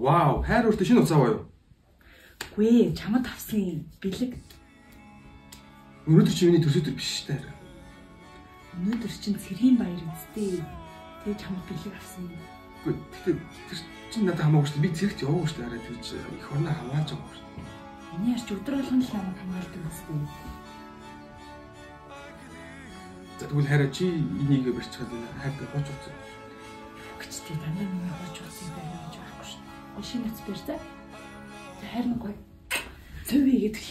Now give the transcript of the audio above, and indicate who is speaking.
Speaker 1: вау. Хайр өөртөө шинэ уцаа баю.
Speaker 2: Гүй чамд авсан бэлэг.
Speaker 1: Өнөөдөр чи миний төсөөдөр биш шүү дээ.
Speaker 2: Өнөөдөр чинь цэргийн баяр үстэй. Тэгээ чамд бэлэг авсан юм.
Speaker 1: Үгүй тэгэхээр тэр чинь надад хамаагүй шүү дээ. Би цэрэгт яваагүй шүү дээ. Арай тэр чинь их орноо хамгаалж байгаа шүү дээ.
Speaker 2: Миний арч өдөр болгон л намайг хамгаалдаг үстэй.
Speaker 1: За тэгвэл хараа чи энийг барьчихад хайр гоч утсан.
Speaker 2: Шинэ нац бэр за. Харин гоё. Цэвээ гэдэг.